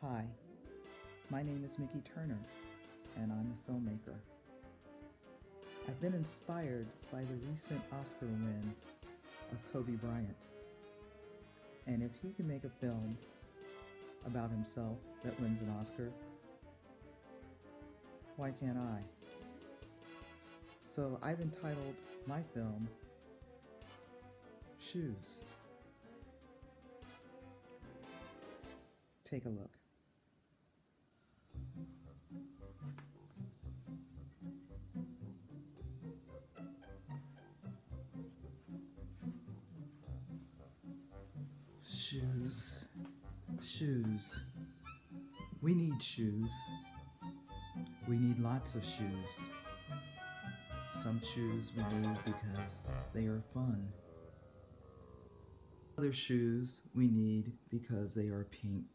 Hi, my name is Miki Turner, and I'm a filmmaker. I've been inspired by the recent Oscar win of Kobe Bryant. And if he can make a film about himself that wins an Oscar, why can't I? So I've entitled my film Shoes. Take a look. Shoes. We need shoes. We need lots of shoes. Some shoes we need because they are fun. Other shoes we need because they are pink.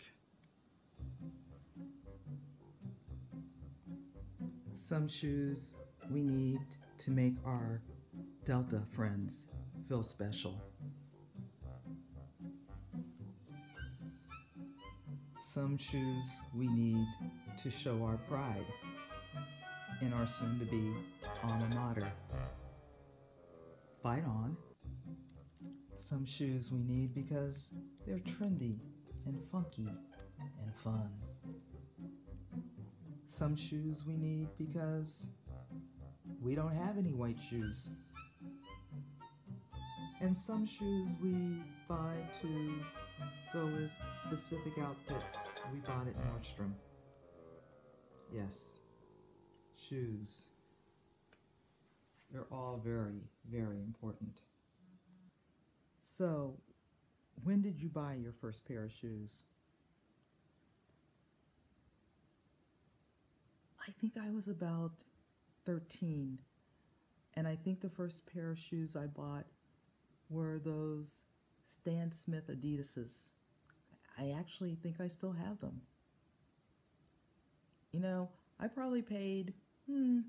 Some shoes we need to make our Delta friends feel special. Some shoes we need to show our pride in our soon to be alma mater. Fight on. Some shoes we need because they're trendy and funky and fun. Some shoes we need because we don't have any white shoes. And some shoes we buy to go with specific outfits we bought at Nordstrom. Yes, shoes. They're all very, very important. So, when did you buy your first pair of shoes? I think I was about 13. And I think the first pair of shoes I bought were those Stan Smith Adidas's. I actually think I still have them. You know, I probably paid hmm,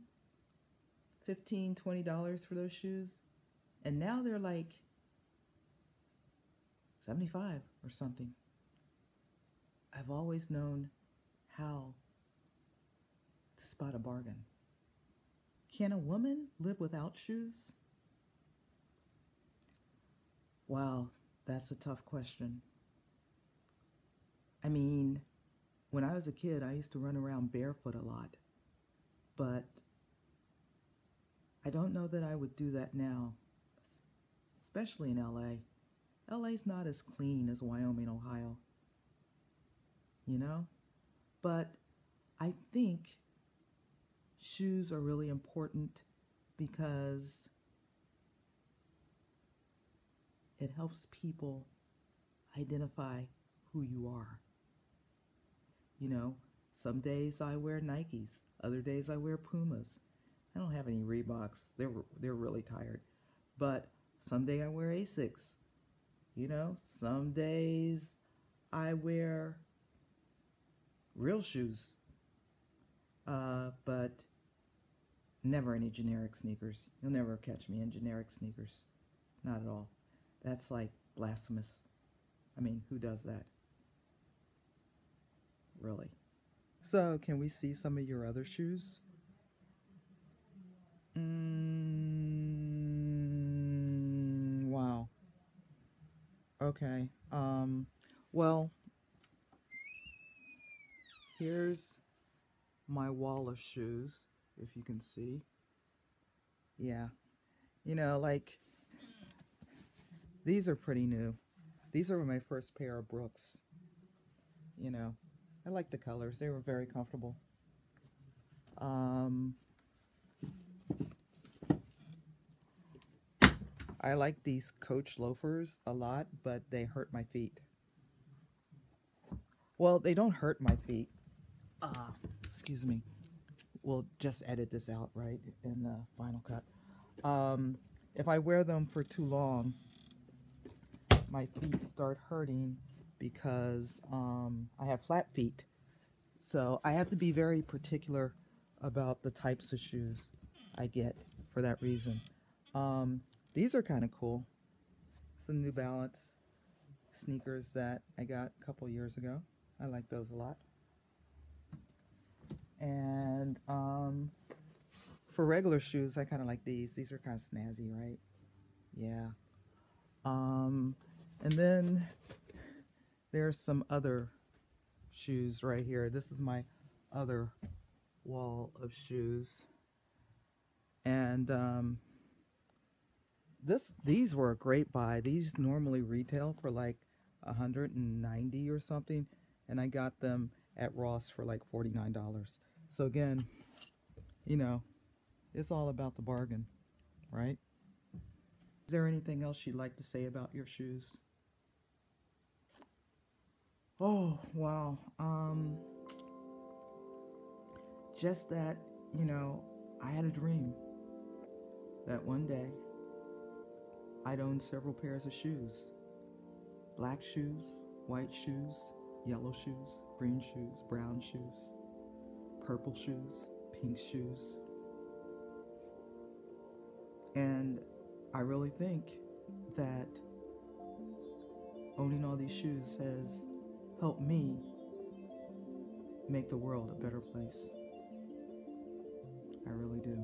$15, $20 for those shoes. And now they're like 75 or something. I've always known how to spot a bargain. Can a woman live without shoes? Wow, that's a tough question. I mean, when I was a kid, I used to run around barefoot a lot, but I don't know that I would do that now, especially in LA. LA's not as clean as Wyoming, Ohio, you know? But I think shoes are really important because it helps people identify who you are. You know, some days I wear Nikes, other days I wear Pumas. I don't have any Reeboks. They're they're really tired. But someday I wear Asics. You know, some days I wear real shoes. Uh, but never any generic sneakers. You'll never catch me in generic sneakers. Not at all. That's like blasphemous. I mean, who does that? Really. So, can we see some of your other shoes? Mm, wow. Okay. Um, well, here's my wall of shoes, if you can see. Yeah. You know, like, these are pretty new. These are my first pair of Brooks. You know, I like the colors. They were very comfortable. Um, I like these Coach loafers a lot, but they hurt my feet. Well, they don't hurt my feet. Uh, excuse me. We'll just edit this out, right, in the final cut. Um, if I wear them for too long, my feet start hurting because um, I have flat feet. So I have to be very particular about the types of shoes I get for that reason. Um, these are kind of cool. Some New Balance sneakers that I got a couple years ago. I like those a lot. And um, for regular shoes, I kind of like these. These are kind of snazzy, right? Yeah. Um, and then there's some other shoes right here. This is my other wall of shoes. And um, this these were a great buy. These normally retail for like 190 or something, and I got them at Ross for like $49. So again, you know, it's all about the bargain, right? Is there anything else you'd like to say about your shoes? Oh, wow. Um just that, you know, I had a dream that one day I'd own several pairs of shoes. Black shoes, white shoes, yellow shoes, green shoes, brown shoes, purple shoes, pink shoes. And I really think that owning all these shoes has helped me make the world a better place. I really do.